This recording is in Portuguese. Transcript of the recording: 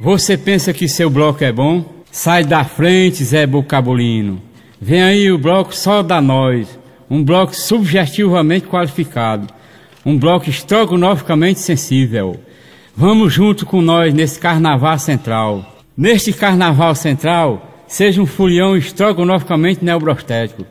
Você pensa que seu bloco é bom? Sai da frente, Zé Bocabulino. Vem aí o bloco só da nós. Um bloco subjetivamente qualificado. Um bloco estrogonoficamente sensível. Vamos junto com nós nesse carnaval central. Neste carnaval central, seja um folião estrogonoficamente neobrostético.